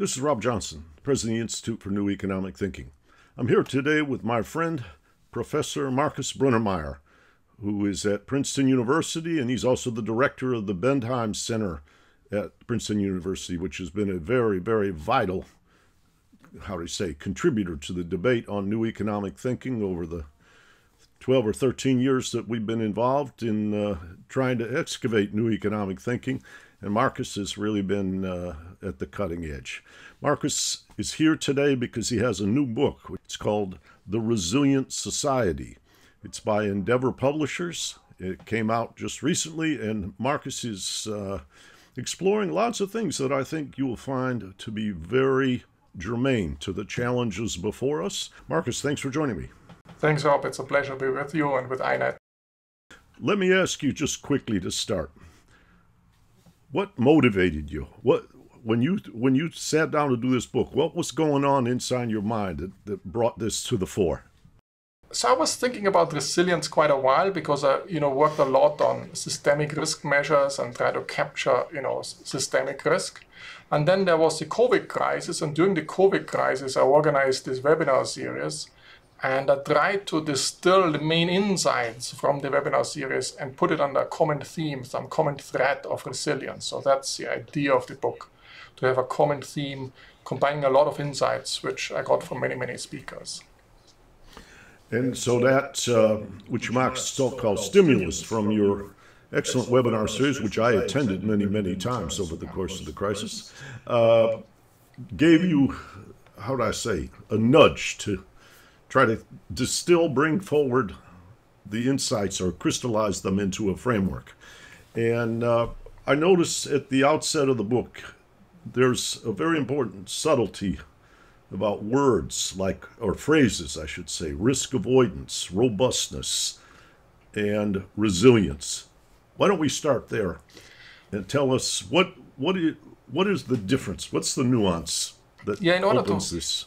This is Rob Johnson, President of the Institute for New Economic Thinking. I'm here today with my friend, Professor Markus Brunnermeier, who is at Princeton University, and he's also the director of the Bendheim Center at Princeton University, which has been a very, very vital, how do you say, contributor to the debate on new economic thinking over the 12 or 13 years that we've been involved in uh, trying to excavate new economic thinking. And Markus has really been uh, at the cutting edge. Markus is here today because he has a new book. It's called The Resilient Society. It's by Endeavor Publishers. It came out just recently, and Markus is uh, exploring lots of things that I think you will find to be very germane to the challenges before us. Markus, thanks for joining me. Thanks, Rob. It's a pleasure to be with you and with INET. Let me ask you just quickly to start what motivated you? What when you when you sat down to do this book, what was going on inside your mind that, that brought this to the fore? So I was thinking about resilience quite a while because I, you know, worked a lot on systemic risk measures and try to capture, you know, systemic risk. And then there was the COVID crisis, and during the COVID crisis, I organized this webinar series and I tried to distill the main insights from the webinar series and put it under a common theme, some common thread of resilience. So that's the idea of the book, to have a common theme combining a lot of insights, which I got from many, many speakers. And so that, uh, which marks so-called stimulus from your excellent webinar series, which I attended many, many times over the course of the crisis, uh, gave you, how do I say, a nudge to try to distill, bring forward the insights or crystallize them into a framework. And uh, I notice at the outset of the book, there's a very important subtlety about words like, or phrases, I should say, risk avoidance, robustness, and resilience. Why don't we start there and tell us what what is, what is the difference? What's the nuance that yeah, in order opens to, this?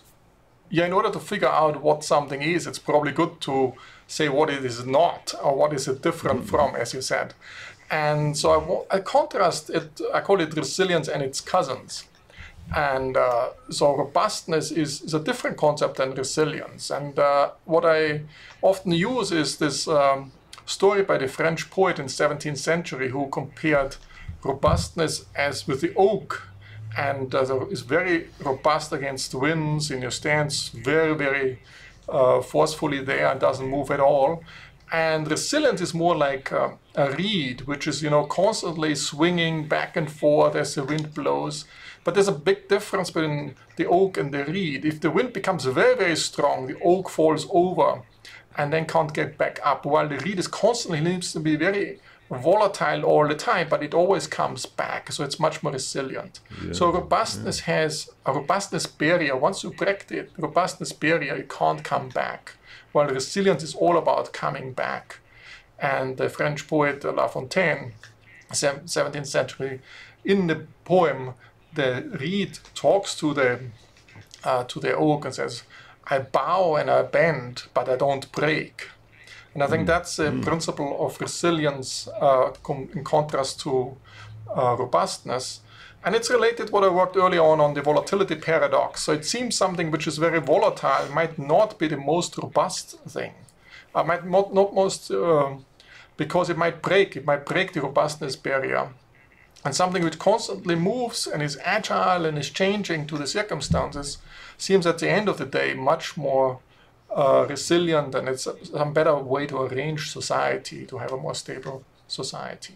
Yeah, in order to figure out what something is, it's probably good to say what it is not or what is it different mm-hmm. from, as you said. And so I, I, contrast it, I call it resilience and its cousins. And uh, so robustness is, is a different concept than resilience. And uh, what I often use is this um, story by the French poet in 17th century who compared robustness as with the oak and uh, is very robust against winds in your stance, very, very uh, forcefully there and doesn't move at all. And resilience is more like uh, a reed, which is, you know, constantly swinging back and forth as the wind blows. But there's a big difference between the oak and the reed. If the wind becomes very, very strong, the oak falls over and then can't get back up, while the reed is constantly needs to be very volatile all the time, but it always comes back. So it's much more resilient. Yeah. So robustness yeah. has a robustness barrier. Once you break the robustness barrier, you can't come back. While resilience is all about coming back. And the French poet La Fontaine, 17th century, in the poem, the reed talks to the uh, to the oak and says, "I bow and I bend, but I don't break." And I think that's a mm. principle of resilience uh, in contrast to uh, robustness. And it's related what I worked earlier on on the volatility paradox. So it seems something which is very volatile might not be the most robust thing. Uh, might not, not most, uh, because it might break, it might break the robustness barrier. And something which constantly moves and is agile and is changing to the circumstances seems at the end of the day much more uh, resilient and it's some better way to arrange society to have a more stable society.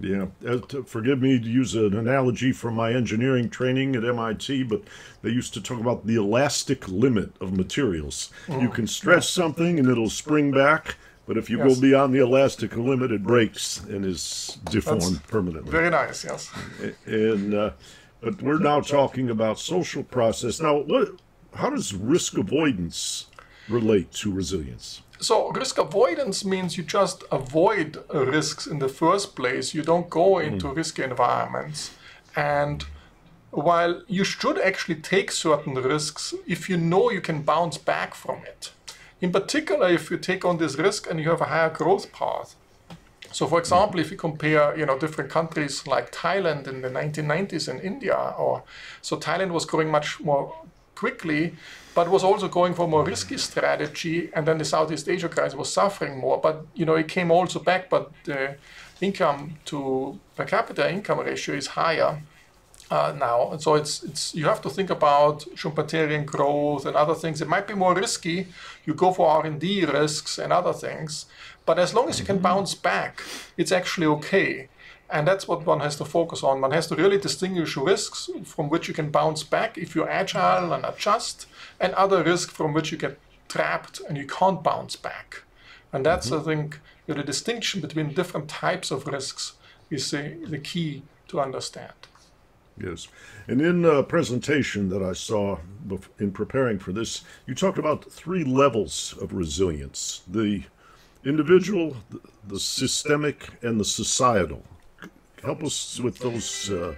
Yeah, uh, forgive me to use an analogy from my engineering training at MIT, but they used to talk about the elastic limit of materials. Mm. You can stretch something and it'll spring back, but if you yes. go beyond the elastic limit, it breaks and is deformed That's permanently. Very nice, yes. And uh, but we're now talking about social process. Now, what? How does risk avoidance relate to resilience? So risk avoidance means you just avoid risks in the first place. You don't go hmm. into mm. risky environments. And while you should actually take certain risks if you know you can bounce back from it. In particular, if you take on this risk and you have a higher growth path. So, for example, if you compare, you know, different countries like Thailand in the 1990s and India, or so Thailand was growing much more quickly, but was also going for a more risky strategy, and then the Southeast Asia crisis was suffering more. But you know, it came also back, but the income to per capita income ratio is higher uh, now. And so it's it's you have to think about Schumpeterian growth and other things. It might be more risky. You go for R and D risks and other things, but as long as you can mm-hmm. bounce back, it's actually okay. And that's what one has to focus on. One has to really distinguish risks from which you can bounce back if you're agile and adjust, and other risks from which you get trapped and you can't bounce back. And that's, mm-hmm. I think, the distinction between different types of risks is the, the key to understand. Yes. And in a presentation that I saw in preparing for this, you talked about three levels of resilience the individual, the systemic, and the societal. Help us with those uh,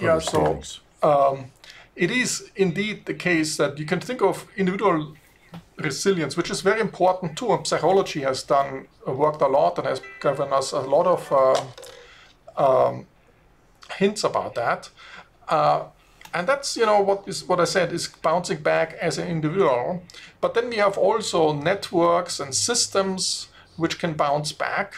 yeah, so um, it is indeed the case that you can think of individual resilience, which is very important too. And psychology has done uh, worked a lot and has given us a lot of uh, um, hints about that. Uh, and that's you know what is what I said is bouncing back as an individual. But then we have also networks and systems which can bounce back,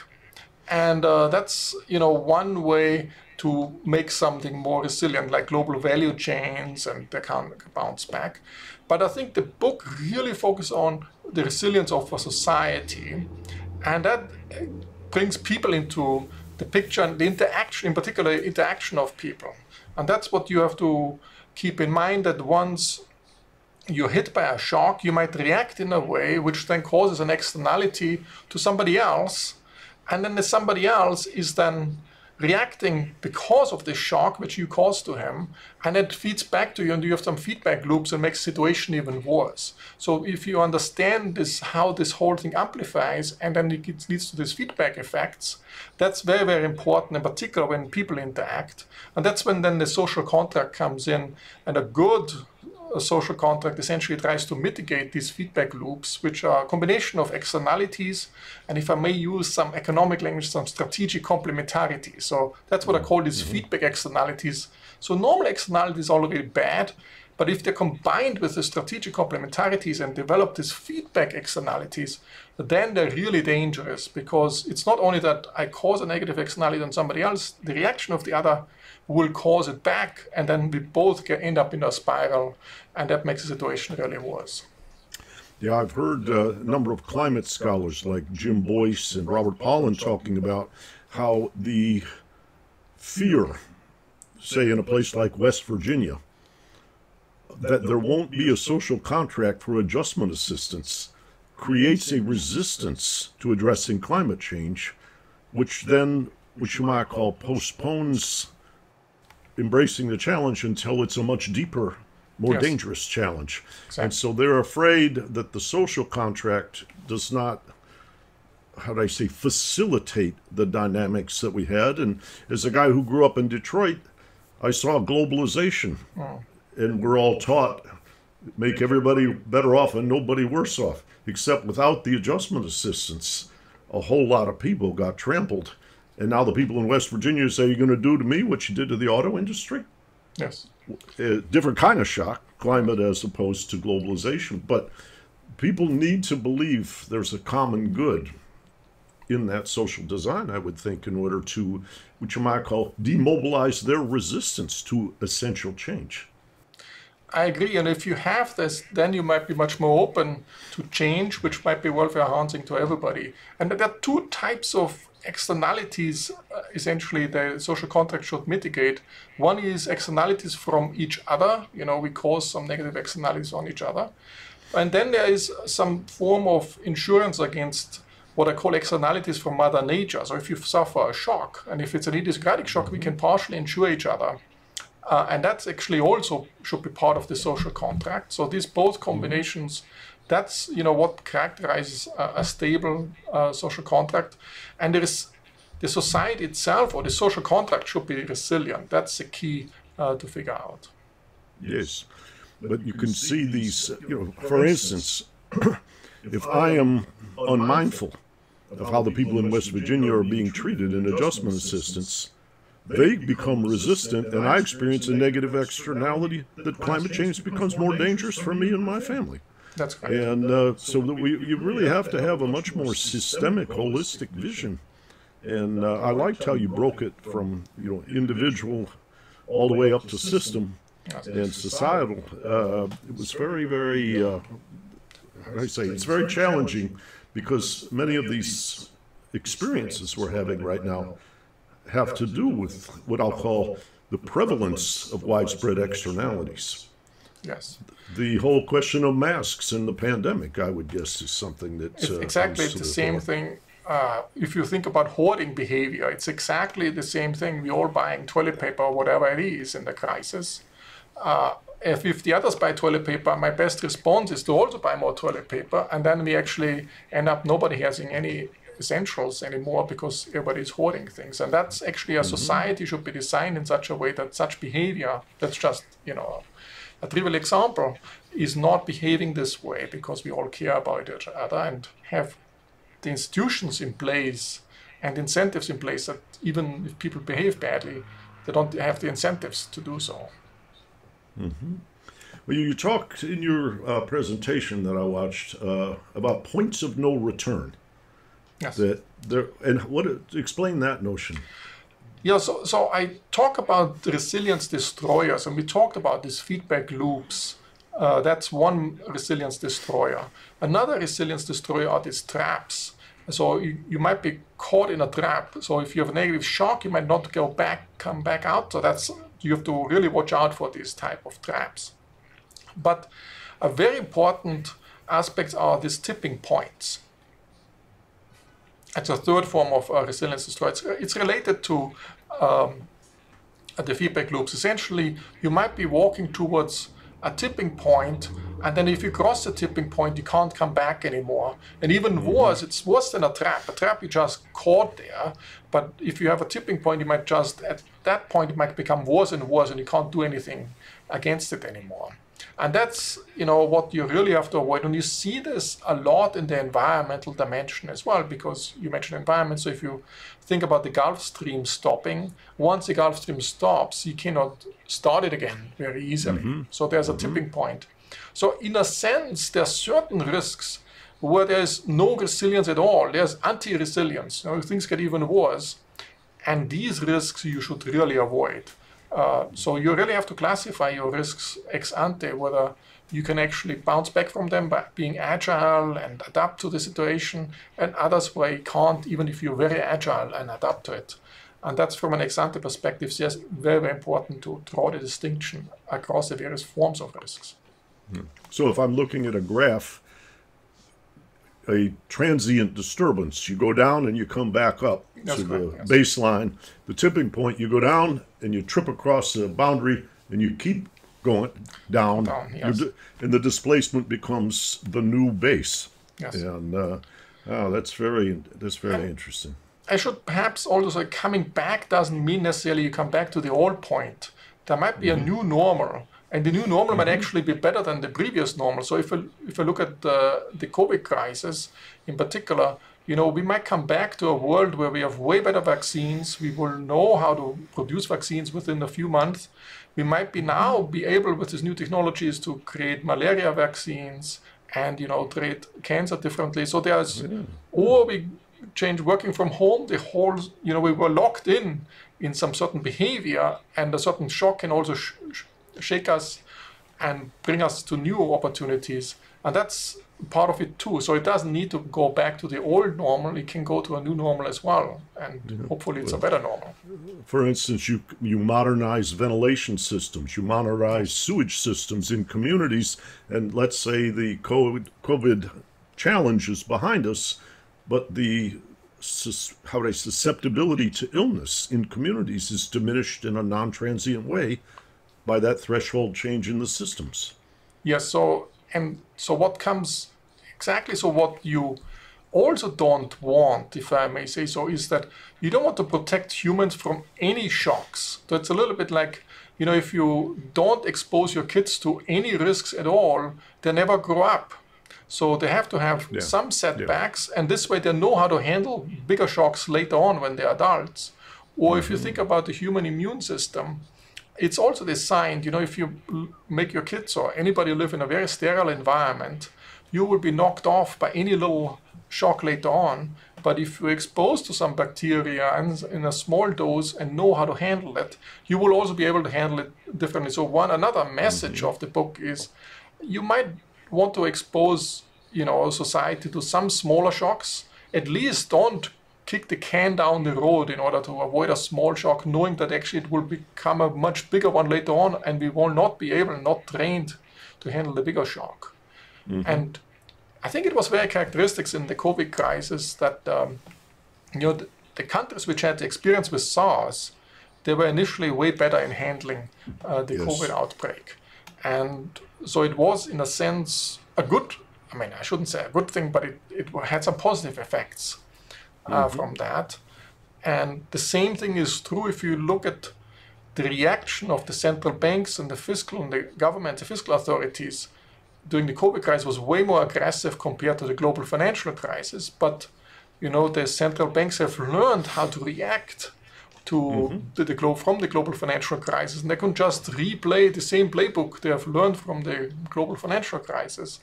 and uh, that's you know one way to make something more resilient, like global value chains, and they can bounce back. But I think the book really focuses on the resilience of a society, and that brings people into the picture and the interaction, in particular, interaction of people. And that's what you have to keep in mind that once you're hit by a shock, you might react in a way which then causes an externality to somebody else. And then the somebody else is then reacting because of the shock which you caused to him, and it feeds back to you, and you have some feedback loops and makes the situation even worse. So if you understand this, how this whole thing amplifies, and then it leads to these feedback effects, that's very, very important, in particular when people interact. And that's when then the social contract comes in, and a good a social contract essentially tries to mitigate these feedback loops, which are a combination of externalities and, if I may use some economic language, some strategic complementarity. So that's what I call these mm-hmm. feedback externalities. So normal externalities are already bad, but if they're combined with the strategic complementarities and develop these feedback externalities, then they're really dangerous because it's not only that I cause a negative externality on somebody else, the reaction of the other will cause it back, and then we both get, end up in a spiral, and that makes the situation really worse. Yeah, I've heard uh, a number of climate scholars like Jim Boyce and Robert Pollin talking about how the fear, say in a place like West Virginia, that there won't be a social contract for adjustment assistance creates a resistance to addressing climate change, which then, which you might call postpones embracing the challenge until it's a much deeper, more yes. dangerous challenge. Exactly. And so they're afraid that the social contract does not, how do I say, facilitate the dynamics that we had. And as a guy who grew up in Detroit, I saw globalization. Oh. And we're all taught make everybody better off and nobody worse off. Except without the adjustment assistance, a whole lot of people got trampled and now the people in West Virginia say, You're going to do to me what you did to the auto industry? Yes. A different kind of shock, climate as opposed to globalization. But people need to believe there's a common good in that social design, I would think, in order to, which you might call, demobilize their resistance to essential change. I agree. And if you have this, then you might be much more open to change, which might be welfare enhancing to everybody. And there are two types of externalities uh, essentially the social contract should mitigate. One is externalities from each other, you know, we cause some negative externalities on each other. And then there is some form of insurance against what I call externalities from Mother Nature. So if you suffer a shock, and if it's an idiosyncratic shock, we can partially insure each other. Uh, and that's actually also should be part of the social contract. So these both combinations that's you know what characterizes a, a stable uh, social contract, and there is the society itself or the social contract should be resilient. That's the key uh, to figure out. Yes, but you can see these. You know, for instance, if I am unmindful of how the people in West Virginia are being treated in adjustment assistance, they become resistant, and I experience a negative externality that climate change becomes more dangerous for me and my family. That's correct. And uh, so that we, you really have to have a much more systemic, holistic vision. And uh, I liked how you broke it from you know individual all the way up to system and societal. Uh, it was very, very. Uh, I say? It's very challenging because many of these experiences we're having right now have to do with what I'll call the prevalence of widespread externalities. Yes. The whole question of masks in the pandemic, I would guess, is something that It's uh, exactly to the the same fore. thing. Uh, if you think about hoarding behavior, it's exactly the same thing. We're all buying toilet paper or whatever it is in the crisis. Uh, if, if the others buy toilet paper, my best response is to also buy more toilet paper, and then we actually end up nobody having any essentials anymore because everybody's hoarding things. And that's actually a society should be designed in such a way that such behavior, that's just, you know, a trivial example, is not behaving this way because we all care about each other and have the institutions in place and incentives in place that even if people behave badly, they don't have the incentives to do so. Well, you talked in your uh, presentation that I watched uh, about points of no return. Yes. That there, and what? Explain that notion. Yeah, so, so I talk about resilience destroyers, and we talked about these feedback loops. Uh, that's one resilience destroyer. Another resilience destroyer are these traps. So you, you might be caught in a trap. So if you have a negative shock, you might not go back, come back out. So that's you have to really watch out for these type of traps. But a very important aspects are these tipping points. It's a third form of uh, resilience destroyer. It's, it's related to um, the feedback loops. Essentially, you might be walking towards a tipping point, and then if you cross the tipping point, you can't come back anymore. And even worse, it's worse than a trap. A trap you just caught there, but if you have a tipping point, you might just at that point it might become worse and worse, and you can't do anything against it anymore. And that's you know what you really have to avoid. And you see this a lot in the environmental dimension as well, because you mentioned environment. So if you think about the Gulf Stream stopping, once the Gulf Stream stops, you cannot start it again very easily. Mm-hmm. So there's a mm-hmm. tipping point. So in a sense, there are certain risks where there's no resilience at all. There's anti-resilience. You know, things get even worse. And these risks you should really avoid. Uh, so you really have to classify your risks ex ante, whether you can actually bounce back from them by being agile and adapt to the situation, and others where you can't, even if you're very agile and adapt to it. And that's from an ex ante perspective, yes, very, very important to draw the distinction across the various forms of risks. So if I'm looking at a graph, a transient disturbance, you go down and you come back up That's to the yes. baseline. The tipping point, you go down and you trip across the boundary and you keep going down. Down, yes. and the displacement becomes the new base. Yes. And uh, oh, that's very that's very interesting. I should perhaps also say coming back doesn't mean necessarily you come back to the old point. There might be a new normal, and the new normal might mm-hmm. actually be better than the previous normal. So if I, if I look at the, the COVID crisis in particular, you know, we might come back to a world where we have way better vaccines. We will know how to produce vaccines within a few months. We might be now mm-hmm. be able with these new technologies to create malaria vaccines and you know treat cancer differently. So there's or we change working from home. The whole you know we were locked in in some certain behavior, and a certain shock can also sh- sh- shake us and bring us to new opportunities. And that's part of it too. So it doesn't need to go back to the old normal. It can go to a new normal as well, and hopefully it's a better normal. For instance, you you modernize ventilation systems, you modernize sewage systems in communities, and let's say the COVID, COVID challenge is behind us, but the sus- how would I susceptibility to illness in communities is diminished in a non-transient way by that threshold change in the systems. Yes. So and so what comes exactly? So what you also don't want, if I may say so, is that you don't want to protect humans from any shocks. So it's a little bit like you know if you don't expose your kids to any risks at all, they never grow up. So they have to have yeah. some setbacks, yeah. and this way they know how to handle bigger shocks later on when they're adults. Or mm-hmm. if you mm-hmm. think about the human immune system, it's also designed, you know, if you make your kids or anybody live in a very sterile environment, you will be knocked off by any little shock later on. But if you're exposed to some bacteria and in a small dose and know how to handle it, you will also be able to handle it differently. So one another message mm-hmm. of the book is you might want to expose, you know, society to some smaller shocks. At least don't kick the can down the road in order to avoid a small shock, knowing that actually it will become a much bigger one later on, and we will not be able, not trained to handle the bigger shock. Mm-hmm. And I think it was very characteristic in the COVID crisis that um, you know the, the, countries which had the experience with SARS, they were initially way better in handling uh, the yes. COVID outbreak, and so it was in a sense a good. I mean, I shouldn't say a good thing, but it, it had some positive effects uh, mm-hmm. from that. And the same thing is true if you look at the reaction of the central banks and the fiscal and the government, the fiscal authorities during the COVID crisis was way more aggressive compared to the global financial crisis. But you know, the central banks have learned how to react to mm-hmm. the, the glo- from the global financial crisis, and they can just replay the same playbook they have learned from the global financial crisis,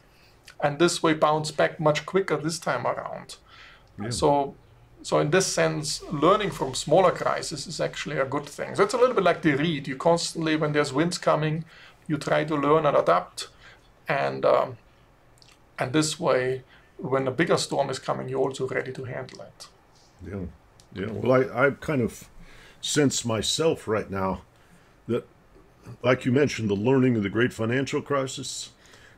and this way bounce back much quicker this time around. Yeah. So so in this sense, learning from smaller crises is actually a good thing. So it's a little bit like the reed. You constantly, when there's winds coming, you try to learn and adapt, and um, and this way, when a bigger storm is coming, you're also ready to handle it. Yeah, yeah. Well, I I kind of sense myself right now that, like you mentioned, the learning of the great financial crisis.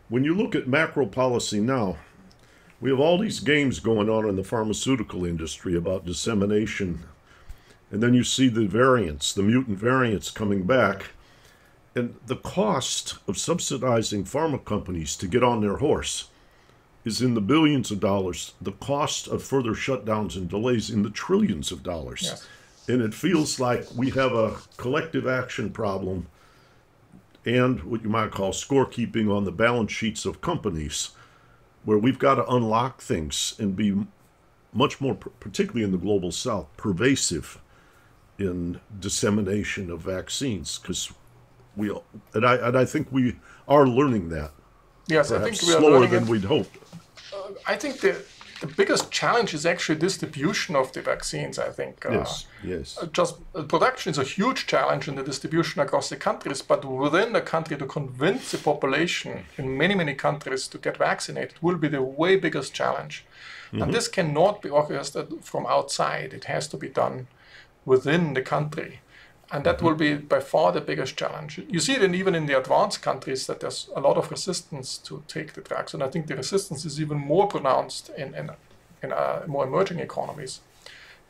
When you look at macro policy now, we have all these games going on in the pharmaceutical industry about dissemination. And then you see the variants, the mutant variants coming back. And the cost of subsidizing pharma companies to get on their horse is in the billions of dollars. The cost of further shutdowns and delays in the trillions of dollars. Yes. And it feels like we have a collective action problem and what you might call scorekeeping on the balance sheets of companies where we've got to unlock things and be much more, particularly in the global south, pervasive in dissemination of vaccines because we and I and I think we are learning that. Yes, I think we are slower than it. we'd hoped. Uh, I think the the biggest challenge is actually distribution of the vaccines. I think. Uh, yes. Yes. Uh, just uh, production is a huge challenge in the distribution across the countries, but within the country to convince the population in many many countries to get vaccinated will be the way biggest challenge. Mm-hmm. And this cannot be orchestrated from outside. It has to be done within the country. And that will be by far the biggest challenge. You see it in, even in the advanced countries that there's a lot of resistance to take the drugs. And I think the resistance is even more pronounced in, in, in uh, more emerging economies.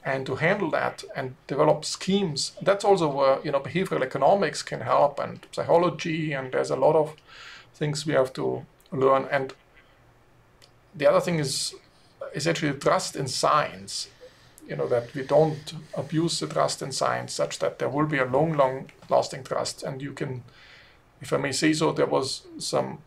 And to handle that and develop schemes, that's also where you know behavioral economics can help and psychology, and there's a lot of things we have to learn. And the other thing is essentially trust in science you know that we don't abuse the trust in science such that there will be a long long lasting trust. And you can if i may say so there was some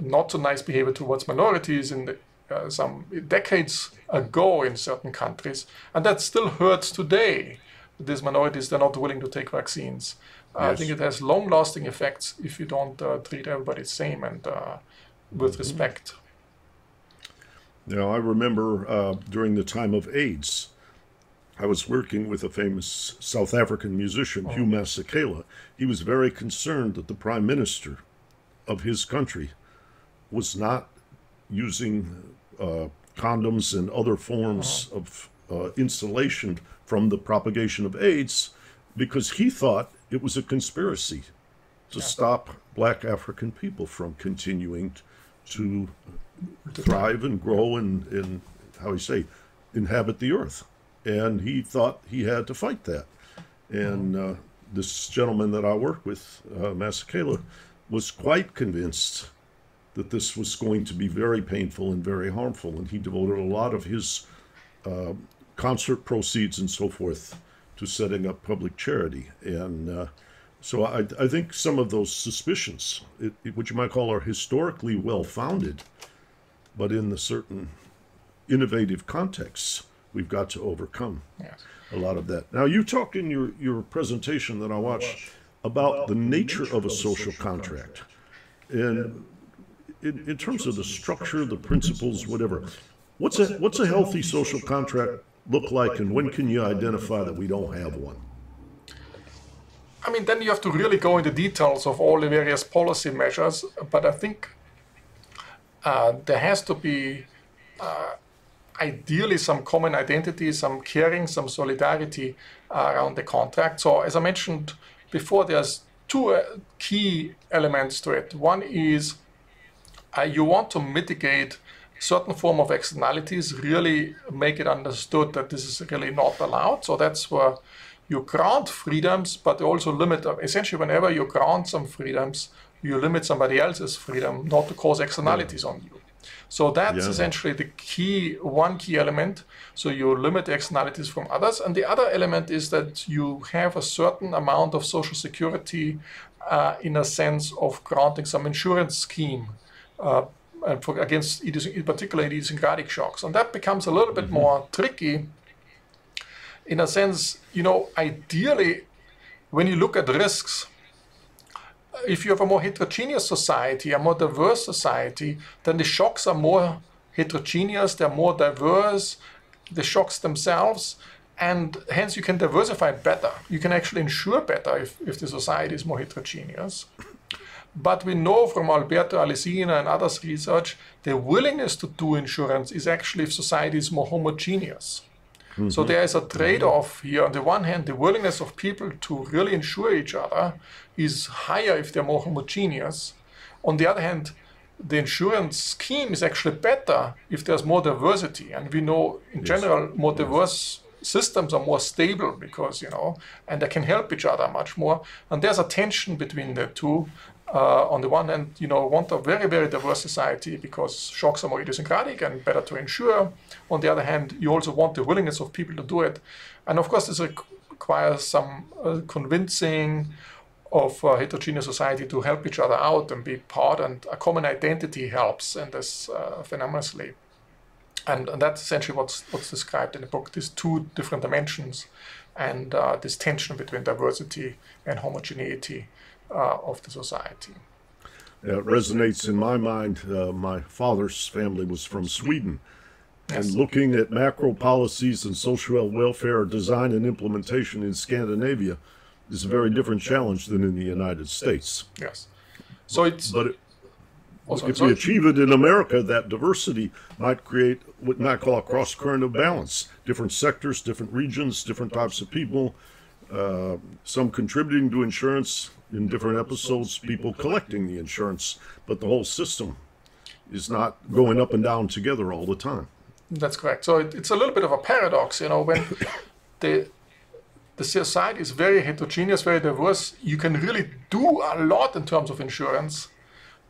not so nice behavior towards minorities in the, uh, some decades ago in certain countries. And that still hurts today. These minorities they're not willing to take vaccines. Yes. i think it has long lasting effects if you don't uh, treat everybody the same and uh, with mm-hmm. respect. Now i remember uh, during the time of aids I was working with a famous South African musician, oh. Hugh Masekela. He was very concerned that the prime minister of his country was not using uh, condoms and other forms oh. of uh, insulation from the propagation of AIDS because he thought it was a conspiracy to yeah. stop black African people from continuing to thrive and grow and, and how you say, inhabit the earth and he thought he had to fight that. And uh, this gentleman that I work with, uh, Masekela, was quite convinced that this was going to be very painful and very harmful, and he devoted a lot of his uh, concert proceeds and so forth to setting up public charity. And uh, so I, I, think some of those suspicions, it, it, which you might call are historically well founded, but in the certain innovative contexts, we've got to overcome Yes. a lot of that. Now, you talked in your, your presentation that I watched about the nature of a social contract. And in, in terms of the structure, the principles, whatever, what's a, what's a healthy social contract look like, and when can you identify that we don't have one? I mean, then you have to really go into details of all the various policy measures. But I think uh, there has to be uh, ideally some common identity, some caring, some solidarity uh, around the contract. So, as I mentioned before, there's two uh, key elements to it. One is uh, you want to mitigate certain form of externalities, really make it understood that this is really not allowed. So that's where you grant freedoms, but also limit them. Essentially, whenever you grant some freedoms, you limit somebody else's freedom not to cause externalities on you. So that's Yeah. essentially the key, one key element. So you limit the externalities from others. And the other element is that you have a certain amount of social security uh, in a sense of granting some insurance scheme uh, and for, against in particular idiosyncratic shocks. And that becomes a little bit more tricky in a sense, you know, ideally, when you look at risks, if you have a more heterogeneous society, a more diverse society, then the shocks are more heterogeneous, they're more diverse, the shocks themselves, and hence you can diversify better. You can actually insure better if, if the society is more heterogeneous. But we know from Alberto Alesina and others' research, the willingness to do insurance is actually if society is more homogeneous. So mm-hmm. there is a trade-off here. On the one hand, the willingness of people to really insure each other is higher if they're more homogeneous. On the other hand, the insurance scheme is actually better if there's more diversity. And we know in general more diverse systems are more stable because, you know, and they can help each other much more. And there's a tension between the two. Uh, on the one hand, you know, want a very, very diverse society because shocks are more idiosyncratic and better to ensure. On the other hand, you also want the willingness of people to do it. And of course, this requires some uh, convincing of uh, heterogeneous society to help each other out and be part, and a common identity helps in this uh, phenomenally. And, and that's essentially what's, what's described in the book these two different dimensions and uh, this tension between diversity and homogeneity uh, of the society. It resonates in my mind. Uh, my father's family was from Sweden. Yes. And looking at macro policies and social welfare design and implementation in Scandinavia is a very different challenge than in the United States. Yes. So it's But it, also, if so we achieve it in America, that diversity might create what might call a cross current of balance. Different sectors, different regions, different types of people, uh, some contributing to insurance in different episodes, people collecting the insurance, but the whole system is not going up and down together all the time. That's correct. So it, it's a little bit of a paradox, you know, when the the society is very heterogeneous, very diverse. You can really do a lot in terms of insurance,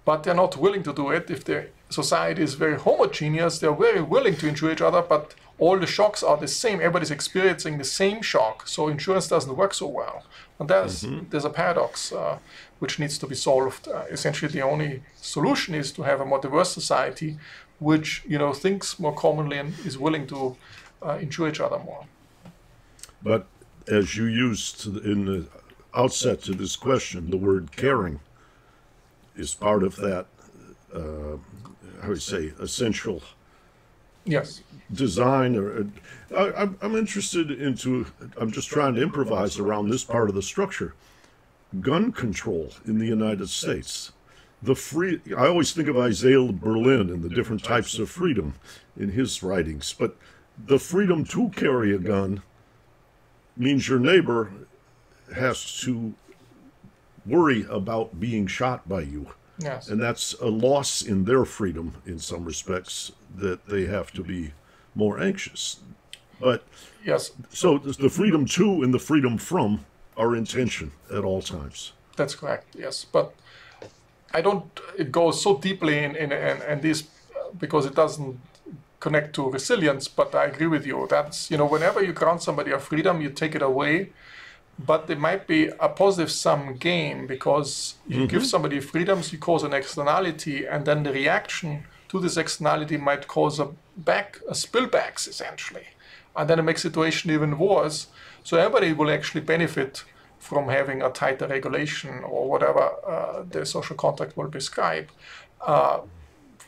but they're not willing to do it. If the society is very homogeneous, they're very willing to insure each other, but all the shocks are the same. Everybody's experiencing the same shock, so insurance doesn't work so well. And there's there's a paradox uh, which needs to be solved. Uh, essentially, the only solution is to have a more diverse society, which you know thinks more commonly and is willing to uh, insure each other more. But as you used in the outset to this question, the word caring is part of that, uh, how do you say, essential Yes. design. Or uh, I, I'm- I'm interested into. I'm just trying to improvise around this part of the structure. Gun control in the United States. The free. I always think of Isaiah Berlin and the different types of freedom in his writings, but the freedom to carry a gun means your neighbor has to worry about being shot by you. Yes. And that's a loss in their freedom in some respects that they have to be more anxious. But Yes. so the freedom to and the freedom from are in tension at all times. That's correct. Yes, but I don't. It goes so deeply in in, in, in this uh, because it doesn't connect to resilience. But I agree with you. That's you know whenever you grant somebody a freedom, you take it away. But there might be a positive sum game because you give somebody freedoms, you cause an externality, and then the reaction to this externality might cause a back, a spillbacks essentially. And then it makes the situation even worse. So everybody will actually benefit from having a tighter regulation or whatever uh, the social contract will prescribe, uh,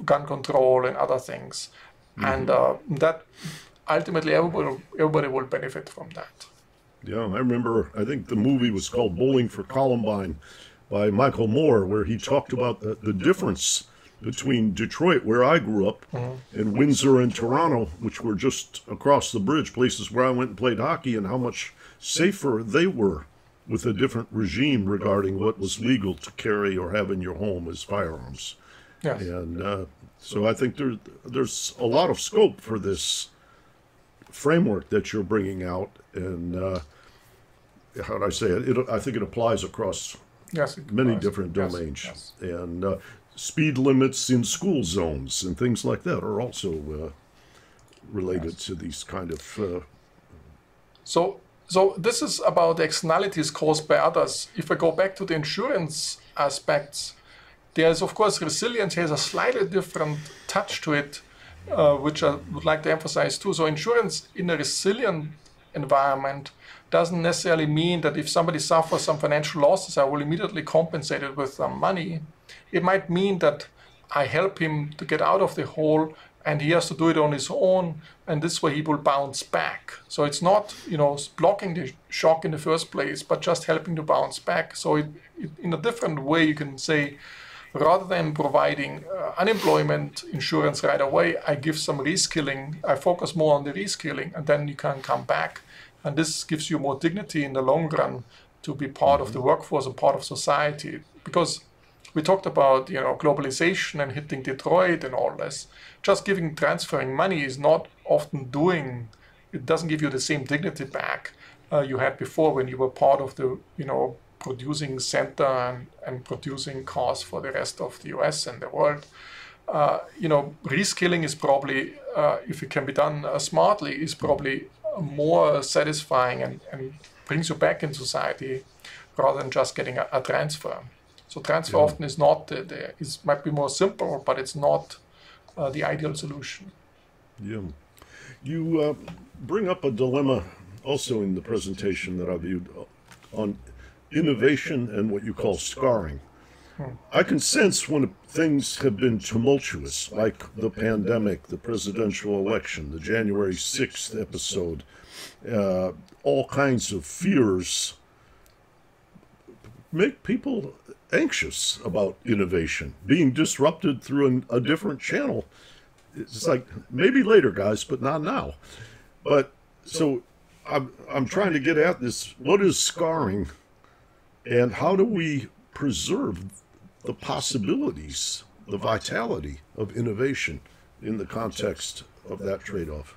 gun control and other things. Mm-hmm. And uh, that ultimately everybody, everybody will benefit from that. Yeah, I remember, I think the movie was called Bowling for Columbine by Michael Moore, where he talked about the, the difference between Detroit, where I grew up, mm-hmm. and Windsor and Toronto, which were just across the bridge, places where I went and played hockey, and how much safer they were with a different regime regarding what was legal to carry or have in your home as firearms. Yes. And uh, so I think there, there's a lot of scope for this framework that you're bringing out, and uh, how do I say it? it? I think it applies across yes, many applies. different domains, yes, yes. and uh, speed limits in school zones and things like that are also uh, related to these kind of. Uh, so, so this is about externalities caused by others. If I go back to the insurance aspects, there's of course resilience has a slightly different touch to it uh, which I would like to emphasize too. So insurance in a resilient environment doesn't necessarily mean that if somebody suffers some financial losses, I will immediately compensate it with some money. It might mean that I help him to get out of the hole and he has to do it on his own and this way he will bounce back so it's not you know blocking the shock in the first place but just helping to bounce back so it, it, in a different way you can say rather than providing uh, unemployment insurance right away, I give some reskilling. I focus more on the reskilling, and then you can come back. And this gives you more dignity in the long run to be part mm-hmm. of the workforce and part of society. Because we talked about you know globalization and hitting Detroit and all this. Just giving transferring money is not often doing. It doesn't give you the same dignity back uh, you had before when you were part of the you know producing center and, and producing cars for the rest of the US and the world. Uh, you know, reskilling is probably, uh, if it can be done uh, smartly, is probably more satisfying and, and brings you back in society rather than just getting a, a transfer. So transfer yeah. often is not the, the is might be more simple, but it's not uh, the ideal solution. Yeah, you uh, bring up a dilemma also in the presentation that I viewed on innovation and what you call scarring. I can sense when things have been tumultuous, like the pandemic, the presidential election, the January 6th episode, uh, all kinds of fears make people anxious about innovation, being disrupted through an, a different channel. It's like maybe later, guys, but not now. But so I'm, I'm trying to get at this. What is scarring? And how do we preserve the possibilities, the vitality of innovation in the context of that trade off?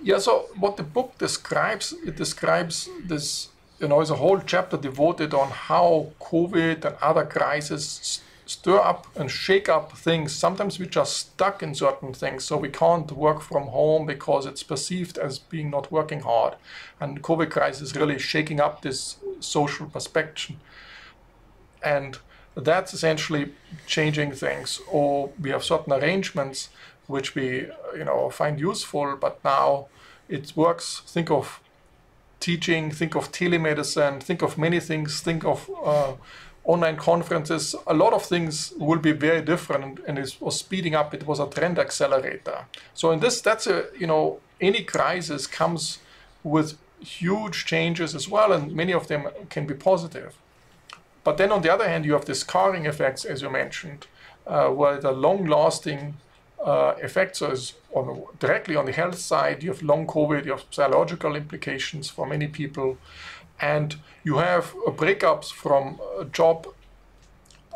Yeah, so what the book describes, it describes this, you know, is a whole chapter devoted on how COVID and other crises stir up and shake up things. Sometimes we're just stuck in certain things, so we can't work from home because it's perceived as being not working hard. And COVID crisis is really shaking up this social perspective. And that's essentially changing things. Or we have certain arrangements which we, you know, find useful, but now it works. Think of teaching, think of telemedicine, think of many things, think of uh, online conferences, a lot of things will be very different and it was speeding up. It was a trend accelerator. So in this, that's a, you know, any crisis comes with huge changes as well, and many of them can be positive. But then on the other hand, you have the scarring effects, as you mentioned, uh, where the long-lasting uh, effects are on, directly on the health side. You have long COVID, you have psychological implications for many people and you have uh, breakups from uh, job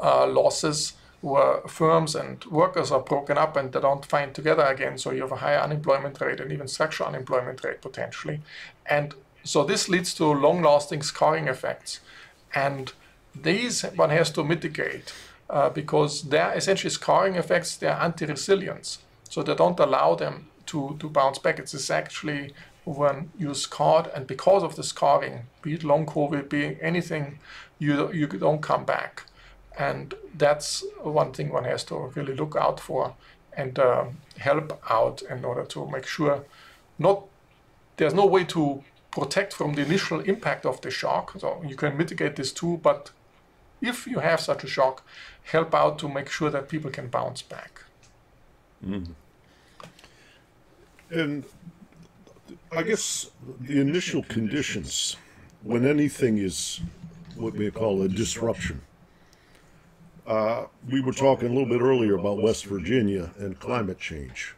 uh, losses where firms and workers are broken up and they don't find together again. So you have a higher unemployment rate and even structural unemployment rate potentially. And so this leads to long-lasting scarring effects. And these one has to mitigate uh, because they're essentially scarring effects, they're anti-resilience. So they don't allow them to, to bounce back. It's actually when you're scarred, and because of the scarring, be it long COVID, be anything, you you don't come back. And that's one thing one has to really look out for and uh, help out in order to make sure not there's no way to protect from the initial impact of the shock. So you can mitigate this too, but if you have such a shock, help out to make sure that people can bounce back. Mm. And I guess the initial conditions when anything is what we call a disruption. Uh, we were talking a little bit earlier about West Virginia and climate change.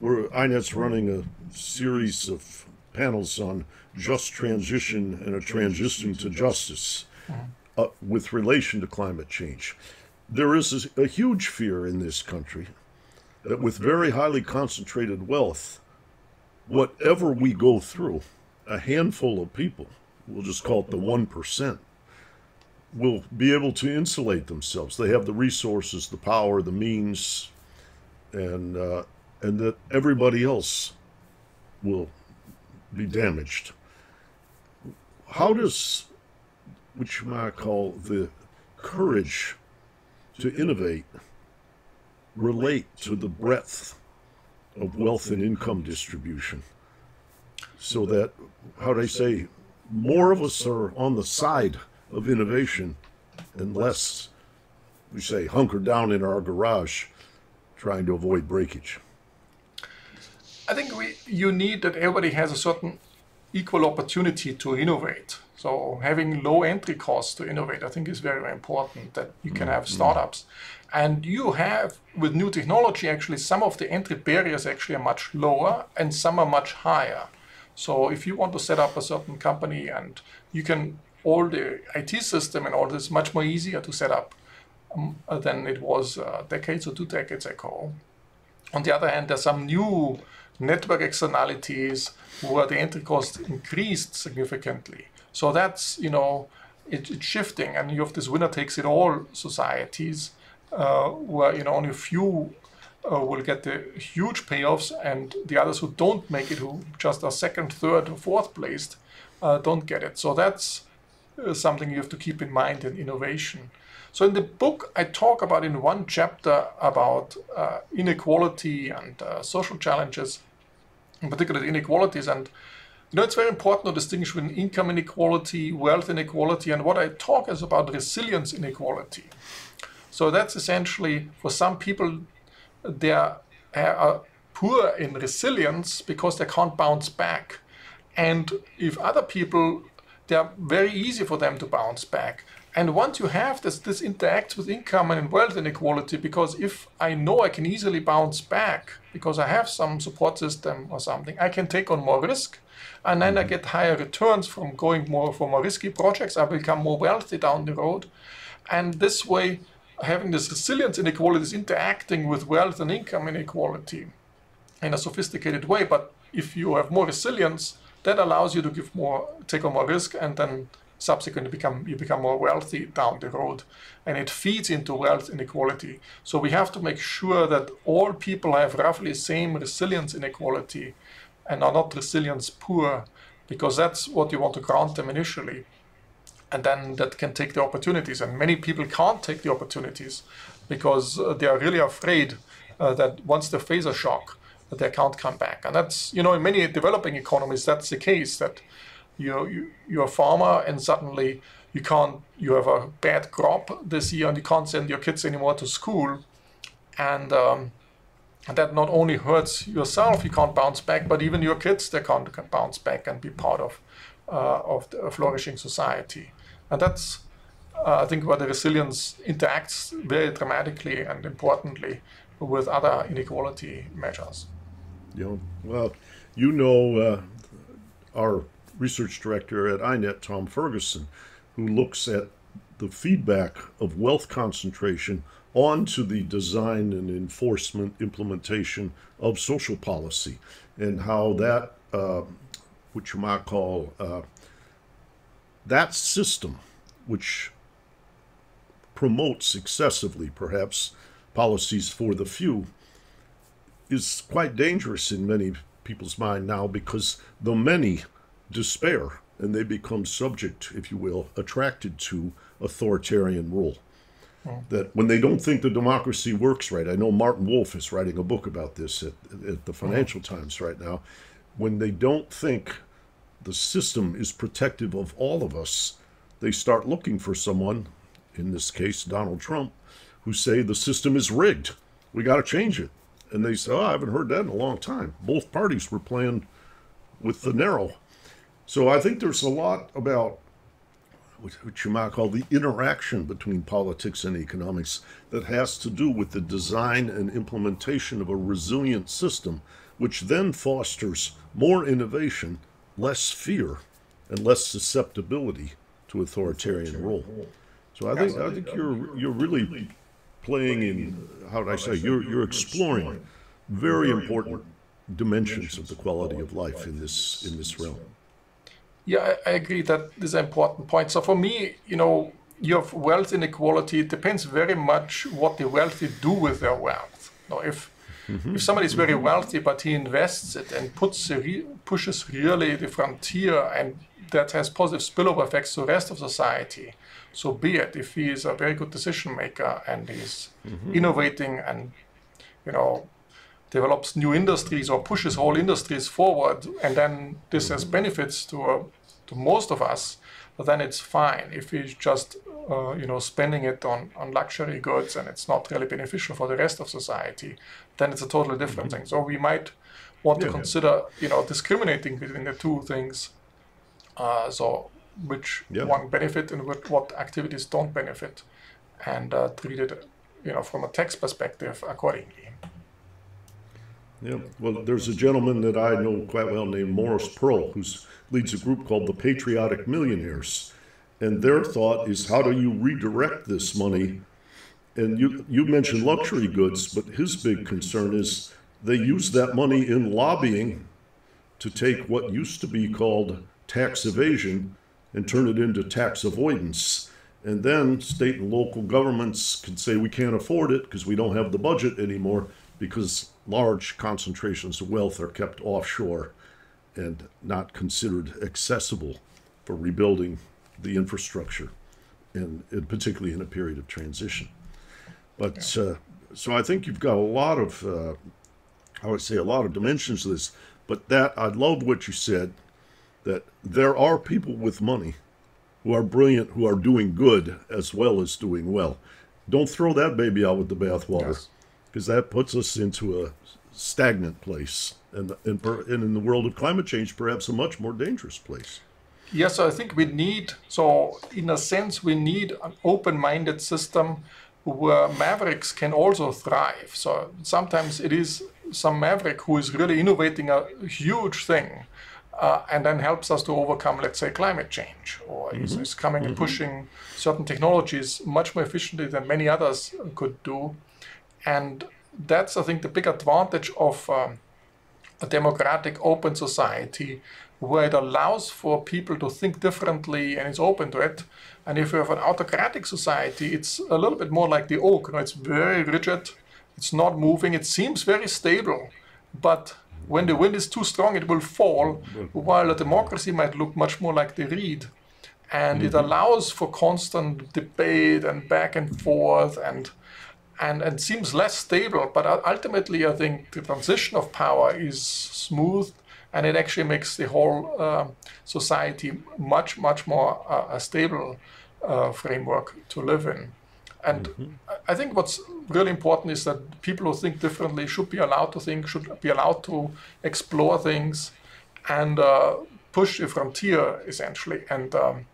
We're, INET's running a series of panels on just transition and a transition to justice uh, with relation to climate change. There is a, a huge fear in this country that with very highly concentrated wealth, whatever we go through, a handful of people, we'll just call it the 1%, will be able to insulate themselves. They have the resources, the power, the means, and uh, and that everybody else will be damaged. How does, which you might call the courage to innovate, relate to the breadth of wealth and income distribution? So that, how do I say, more of us are on the side of innovation and less, we say, hunker down in our garage trying to avoid breakage. I think we, you need that everybody has a certain equal opportunity to innovate. So having low entry costs to innovate, I think is very, very important that you can have mm-hmm. startups. And you have, with new technology, actually, some of the entry barriers actually are much lower and some are much higher. So if you want to set up a certain company and you can, all the IT system and all this much more easier to set up um, than it was uh, decades or two decades ago. On the other hand, there's some new network externalities where the entry cost increased significantly. So that's, you know, it, it's shifting and you have this winner takes it all societies uh, where, you know, only a few uh, will get the huge payoffs and the others who don't make it, who just are second, third, or fourth placed, uh, don't get it. So that's uh, something you have to keep in mind in innovation. So in the book, I talk about in one chapter about uh, inequality and uh, social challenges, in particular inequalities. And you know, it's very important to distinguish between income inequality, wealth inequality, and what I talk is about resilience inequality. So that's essentially for some people, they are poor in resilience because they can't bounce back. And if other people, they are very easy for them to bounce back. And once you have this, this interacts with income and wealth inequality because if I know I can easily bounce back because I have some support system or something, I can take on more risk. And then I mm-hmm. get higher returns from going more for more risky projects. I become more wealthy down the road. And this way, having this resilience inequality is interacting with wealth and income inequality in a sophisticated way. But if you have more resilience, that allows you to give more, take on more risk, and then subsequently become you become more wealthy down the road. And it feeds into wealth inequality. So we have to make sure that all people have roughly the same resilience inequality and are not resilience poor because that's what you want to grant them initially and then that can take the opportunities and many people can't take the opportunities because uh, they are really afraid uh, that once they face a shock that they can't come back and that's you know in many developing economies that's the case that you're, you, you're a farmer and suddenly you can't, you have a bad crop this year and you can't send your kids anymore to school. And, um, and that not only hurts yourself, you can't bounce back, but even your kids, they can't bounce back and be part of, uh, of the flourishing society. And that's, uh, I think, where the resilience interacts very dramatically and importantly with other inequality measures. Yeah, well, you know, uh, our research director at INET, Tom Ferguson, who looks at the feedback of wealth concentration onto the design and enforcement implementation of social policy and how that, uh, which you might call uh, that system, which promotes excessively, perhaps, policies for the few, is quite dangerous in many people's mind now because the many despair and they become subject, if you will, attracted to authoritarian rule. that when they don't think the democracy works right, I know Martin Wolf is writing a book about this at, at the Financial Times right now. When they don't think the system is protective of all of us, they start looking for someone, in this case Donald Trump, who say the system is rigged. We got to change it. And they say, oh, I haven't heard that in a long time. Both parties were playing with the narrow. So I think there's a lot about what you might call the interaction between politics and economics that has to do with the design and implementation of a resilient system, which then fosters more innovation, less fear, and less susceptibility to authoritarian rule. So I think I think you're you're really playing in how would I say you're you're exploring very important dimensions of the quality of life in this in this realm. Yeah, I, agree that this is an important point. So for me, you know, you have wealth inequality. It depends very much what the wealthy do with their wealth. Now, if mm-hmm. if somebody is very wealthy but he invests it and puts re- pushes really the frontier and that has positive spillover effects to the rest of society, so be it. If he is a very good decision maker and he's mm-hmm. innovating and you know develops new industries or pushes whole industries forward, and then this has benefits to uh, to most of us, then it's fine. If he's just uh, you know spending it on, on luxury goods and it's not really beneficial for the rest of society, then it's a totally different mm-hmm. thing. So we might want yeah, to consider yeah. you know discriminating between the two things. Uh, so which yeah. one benefit and what activities don't benefit, and uh, treat it you know from a tax perspective accordingly. Yeah, well, there's a gentleman that I know quite well named Morris Pearl, who leads a group called the Patriotic Millionaires, and their thought is how do you redirect this money? And you you mentioned luxury goods, but his big concern is they use that money in lobbying to take what used to be called tax evasion and turn it into tax avoidance. And then state and local governments can say we can't afford it because we don't have the budget anymore because large concentrations of wealth are kept offshore and not considered accessible for rebuilding the infrastructure, and, and particularly in a period of transition. But uh, so I think you've got a lot of, uh, I would say, a lot of dimensions to this. But that I love what you said that there are people with money who are brilliant, who are doing good as well as doing well. Don't throw that baby out with the bathwater. Yes because that puts us into a stagnant place, and, and, and in the world of climate change, perhaps a much more dangerous place. Yes, I think we need, so in a sense, we need an open minded system where mavericks can also thrive. So sometimes it is some maverick who is really innovating a huge thing. Uh, and then helps us to overcome, let's say, climate change, or mm-hmm. is, is, coming mm-hmm. and pushing certain technologies much more efficiently than many others could do. And that's, I think, the big advantage of um, a democratic, open society where it allows for people to think differently and is open to it. And if you have an autocratic society, it's a little bit more like the oak. You know, it's very rigid, it's not moving, it seems very stable, but when the wind is too strong, it will fall, while a democracy might look much more like the reed. And mm-hmm. it allows for constant debate and back and forth and and, and seems less stable. But ultimately, I think the transition of power is smooth and it actually makes the whole uh, society much, much more uh, a stable uh, framework to live in. And mm-hmm. I think what's really important is that people who think differently should be allowed to think, should be allowed to explore things and uh, push the frontier essentially. And um,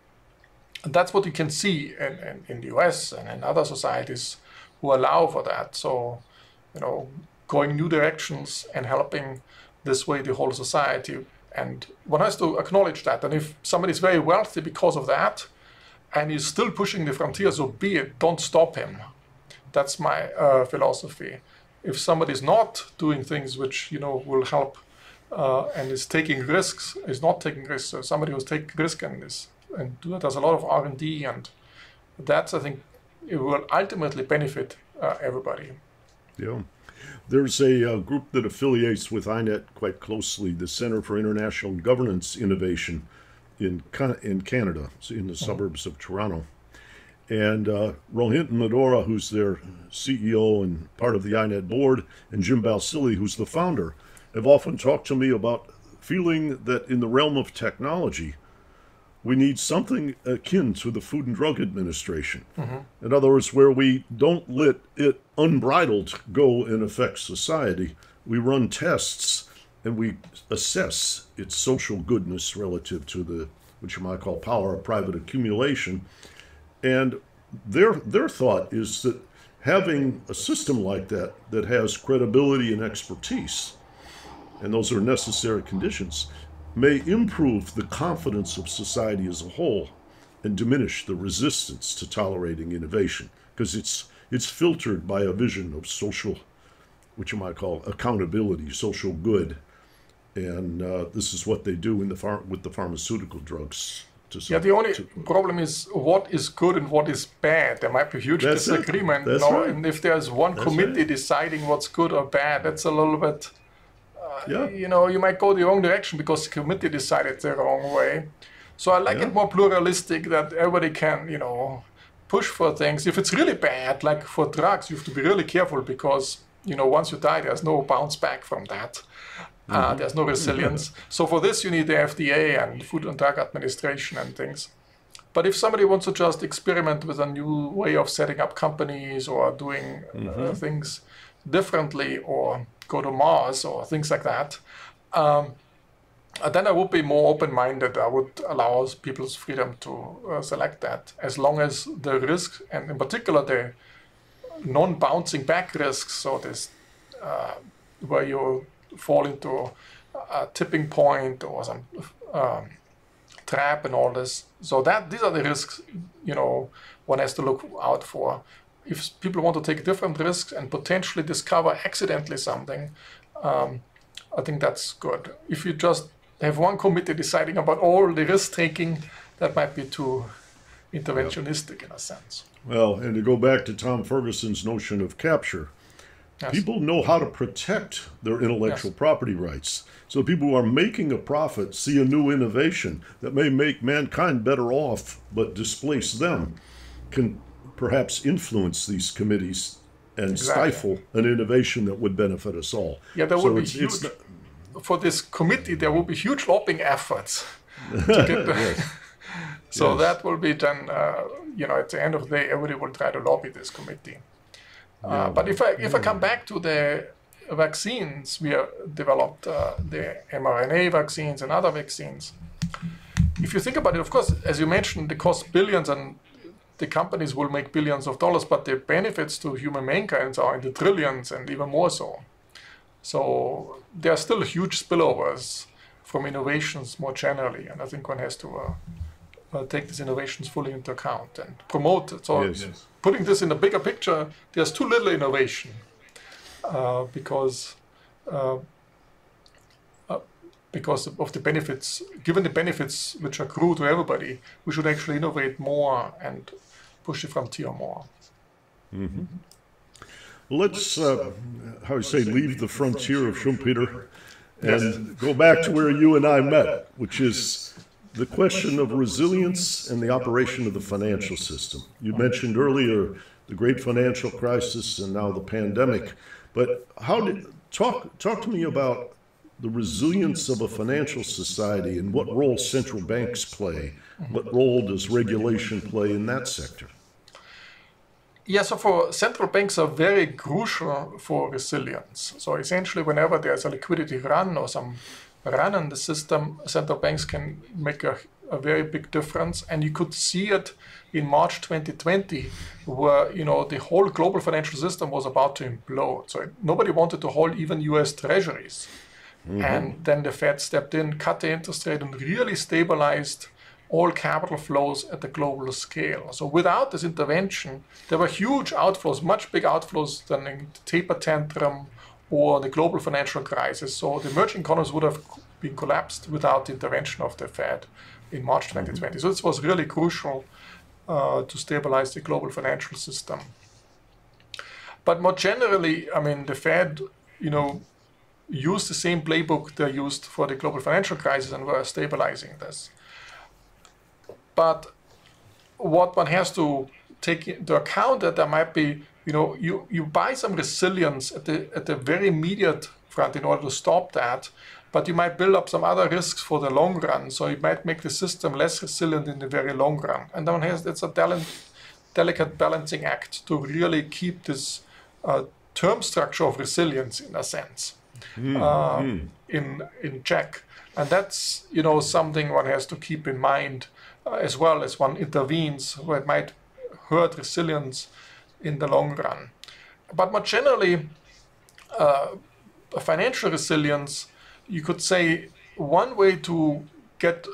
that's what you can see in, in, in, the US and in other societies who allow for that. So, you know, going new directions and helping this way the whole society. And one has to acknowledge that. And if somebody is very wealthy because of that, and he's still pushing the frontier, so be it. Don't stop him. That's my uh, philosophy. If somebody is not doing things which you know will help uh, and is taking risks, is not taking risks, so somebody who's taking risk and is and does a lot of R and D, and that's I think it will ultimately benefit uh, everybody. Yeah. There's a uh, group that affiliates with INET quite closely, the Center for International Governance Innovation in in Canada, in the suburbs of Toronto. And uh, Rohinton Medhora, who's their CEO and part of the INET board, and Jim Balsillie, who's the founder, have often talked to me about feeling that in the realm of technology, we need something akin to the Food and Drug Administration. Mm-hmm. In other words, where we don't let it unbridled go and affect society. We run tests and we assess its social goodness relative to the which you might call power of private accumulation. And their their thought is that having a system like that that has credibility and expertise, and those are necessary conditions, may improve the confidence of society as a whole and diminish the resistance to tolerating innovation because it's it's filtered by a vision of social which you might call accountability social good and uh, this is what they do in the far- with the pharmaceutical drugs yeah, the only to, problem is what is good and what is bad. There might be huge disagreement. You know, right. And if there's one that's committee right. deciding what's good or bad, that's a little bit yeah. you know, you might go the wrong direction because the committee decided the wrong way. So I like yeah. it more pluralistic that everybody can, you know, push for things. If it's really bad, like for drugs, you have to be really careful because, you know, once you die, there's no bounce back from that. Uh, mm-hmm. Uh, there's no resilience. so for this, you need the FDA and Food and Drug Administration and things. But if somebody wants to just experiment with a new way of setting up companies or doing uh, mm-hmm. uh, things differently or go to Mars or things like that, um, then I would be more open-minded. I would allow people's freedom to uh, select that, as long as the risk, and in particular the non-bouncing back risks, so this uh, where you fall into a tipping point or some um, trap and all this. So that these are the risks, you know, one has to look out for if people want to take different risks and potentially discover accidentally something, um, I think that's good. If you just have one committee deciding about all the risk taking, that might be too interventionistic in a sense. Well, and to go back to Tom Ferguson's notion of capture, yes. people know how to protect their intellectual yes. property rights. So people who are making a profit see a new innovation that may make mankind better off but displace them can perhaps influence these committees and exactly. stifle an innovation that would benefit us all. Yeah, there so would be huge, not, for this committee, there will be huge lobbying efforts to get the, yes. so yes. that will be done, uh, you know, at the end of the day, everybody will try to lobby this committee. Uh. But if I, if I come back to the vaccines, we have developed uh, the mRNA vaccines and other vaccines. If you think about it, of course, as you mentioned, they cost billions and the companies will make billions of dollars, but the benefits to human mankind are in the trillions and even more so. So there are still huge spillovers from innovations more generally, and I think one has to uh, uh, take these innovations fully into account and promote it. So yes, yes. Putting this in a bigger picture, there's too little innovation uh, because uh, uh, because of the benefits. Given the benefits which accrue to everybody, we should actually innovate more and push the frontier more. Mm-hmm. Let's, uh, how you say, leave the frontier of Schumpeter and go back to where you and I met, which is the question of resilience and the operation of the financial system. You mentioned earlier the great financial crisis and now the pandemic, but how did talk talk to me about the resilience of a financial society and what role central banks play. What role does regulation play in that sector? Yeah, so for central banks are very crucial for resilience. So essentially, whenever there's a liquidity run or some run on the system, central banks can make a, a very big difference. And you could see it in March 2020, where you know the whole global financial system was about to implode. So nobody wanted to hold even U.S. Treasuries. Mm-hmm. And then the Fed stepped in, cut the interest rate, and really stabilized all capital flows at the global scale. So without this intervention, there were huge outflows, much big outflows than in the taper tantrum or the global financial crisis. So the emerging economies would have been collapsed without the intervention of the Fed in March 2020. Mm-hmm. So this was really crucial uh, to stabilize the global financial system. But more generally, I mean, the Fed, you know, used the same playbook they used for the global financial crisis and were stabilizing this. But what one has to take into account that there might be, you know, you, you buy some resilience at the at the very immediate front in order to stop that, but you might build up some other risks for the long run. So you might make the system less resilient in the very long run. And then has it's a talent, delicate balancing act to really keep this uh, term structure of resilience in a sense mm, uh, mm. in in check. And that's you know something one has to keep in mind uh, as well as one intervenes where it might hurt resilience in the long run. But more generally, uh, financial resilience, you could say one way to get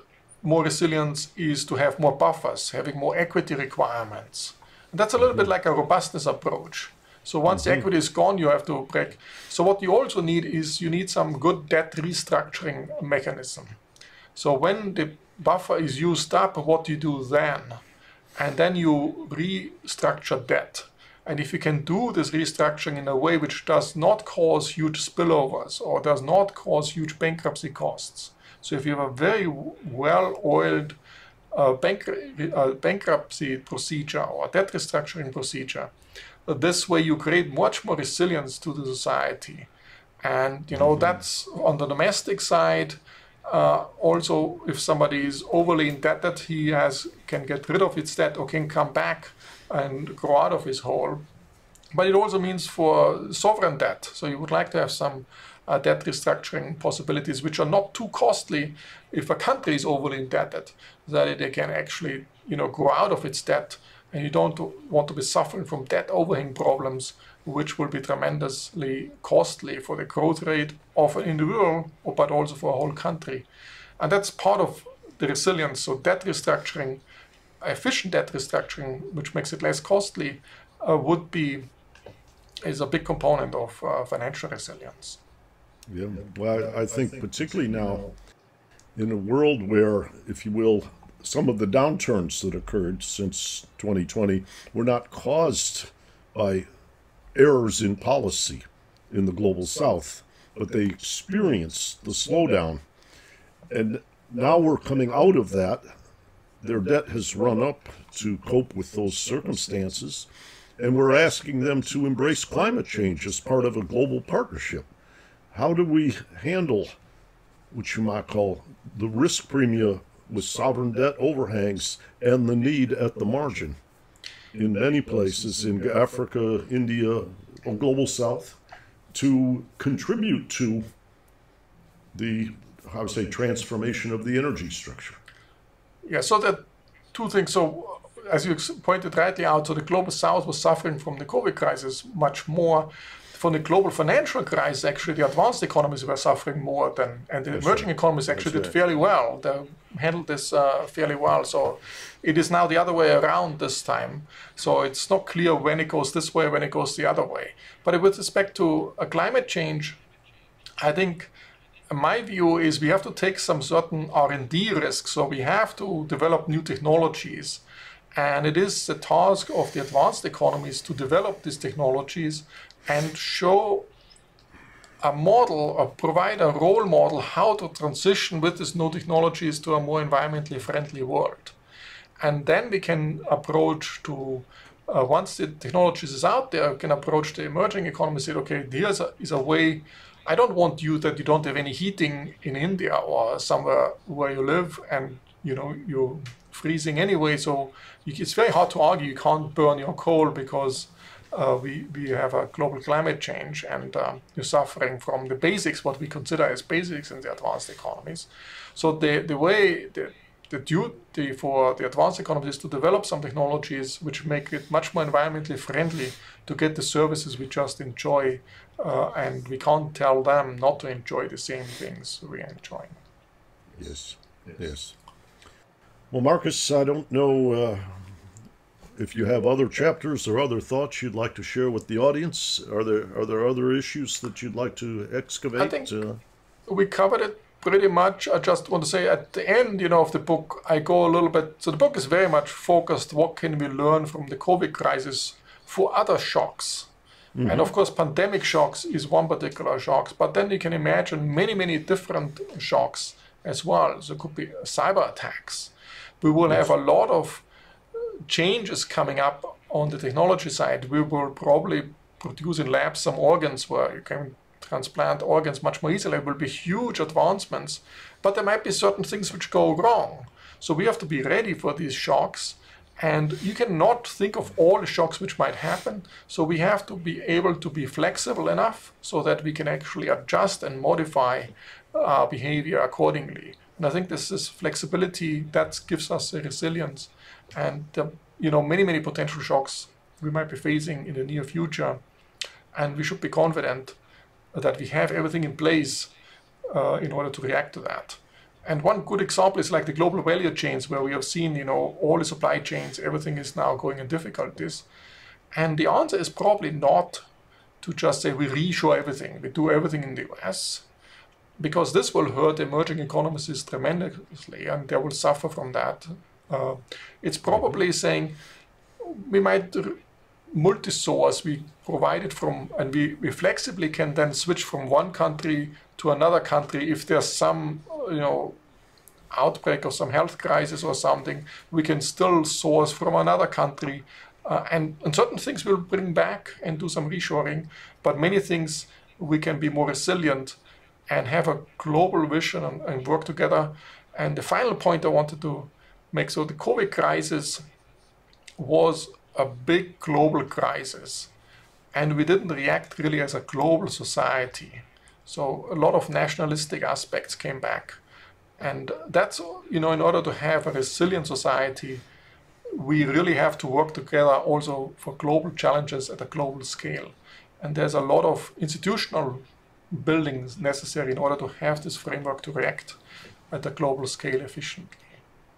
more resilience is to have more buffers, having more equity requirements. And that's a little mm-hmm. bit like a robustness approach. So once mm-hmm. equity is gone, you have to break. So what you also need is you need some good debt restructuring mechanism. So when the buffer is used up, what do you do then? And then you restructure debt. And if you can do this restructuring in a way which does not cause huge spillovers or does not cause huge bankruptcy costs. So if you have a very well-oiled uh, bank, uh, bankruptcy procedure or debt restructuring procedure, this way you create much more resilience to the society. And you know mm-hmm. that's on the domestic side. Uh, also, if somebody is overly indebted, he has can get rid of his debt or can come back and grow out of his hole. But it also means for sovereign debt. So you would like to have some uh, debt restructuring possibilities, which are not too costly if a country is overly indebted, that they can actually you know grow out of its debt and you don't want to be suffering from debt overhang problems, which will be tremendously costly for the growth rate of an individual, but also for a whole country. And that's part of the resilience. So debt restructuring, efficient debt restructuring, which makes it less costly, uh, would be is a big component of uh, financial resilience. Yeah, well, I think particularly now in a world where, if you will, some of the downturns that occurred since 2020 were not caused by errors in policy in the global south, but they experienced the slowdown. And now we're coming out of that. Their debt has run up to cope with those circumstances, and we're asking them to embrace climate change as part of a global partnership. How do we handle what you might call the risk premium with sovereign debt overhangs and the need at the margin in many places in Africa, India, or global south to contribute to the, how would say, transformation of the energy structure. Yeah, so that two things. So as you pointed rightly out, so the global south was suffering from the COVID crisis much more from the global financial crisis, actually, the advanced economies were suffering more than, and the That's emerging right. economies actually That's did fairly well. They handled this uh, fairly well. So it is now the other way around this time. So it's not clear when it goes this way, when it goes the other way. But with respect to a climate change, I think my view is we have to take some certain R&D risks. So we have to develop new technologies. And it is the task of the advanced economies to develop these technologies and show a model or provide a role model how to transition with these new technologies to a more environmentally friendly world. And then we can approach to, uh, once the technologies is out there, we can approach the emerging economy say, okay, here's a, is a way, I don't want you that you don't have any heating in India or somewhere where you live and, you know, you're freezing anyway. So it's very hard to argue you can't burn your coal because uh, we, we have a global climate change and um, you're suffering from the basics, what we consider as basics in the advanced economies. So the, the way, the, the duty for the advanced economies is to develop some technologies which make it much more environmentally friendly to get the services we just enjoy. Uh, and we can't tell them not to enjoy the same things we're enjoying. Yes, yes. Well, Markus, I don't know uh, if you have other chapters or other thoughts you'd like to share with the audience, are there are there other issues that you'd like to excavate? I think uh, we covered it pretty much. I just want to say at the end, you know, of the book, I go a little bit. So the book is very much focused. What can we learn from the COVID crisis for other shocks? Mm-hmm. And of course, pandemic shocks is one particular shock, but then you can imagine many, many different shocks as well. So it could be cyber attacks. We will yes. have a lot of changes coming up on the technology side, we will probably produce in labs some organs where you can transplant organs much more easily. It will be huge advancements, but there might be certain things which go wrong. So we have to be ready for these shocks. And you cannot think of all the shocks which might happen. So we have to be able to be flexible enough so that we can actually adjust and modify our behavior accordingly. And I think this is flexibility that gives us a resilience. And the, you know, many, many potential shocks we might be facing in the near future. And we should be confident that we have everything in place uh, in order to react to that. And one good example is like the global value chains, where we have seen, you know, all the supply chains, everything is now going in difficulties. And the answer is probably not to just say we reshore everything, we do everything in the US, because this will hurt emerging economies tremendously and they will suffer from that. Uh, it's probably saying we might multi-source, we provide it from, and we, we flexibly can then switch from one country to another country if there's some you know outbreak or some health crisis or something, we can still source from another country. Uh, and, and certain things we'll bring back and do some reshoring, but many things we can be more resilient and have a global vision and, and work together. And the final point I wanted to make so the COVID crisis was a big global crisis, and we didn't react really as a global society. So a lot of nationalistic aspects came back. And that's, you know, in order to have a resilient society, we really have to work together also for global challenges at a global scale. And there's a lot of institutional buildings necessary in order to have this framework to react at a global scale efficiently.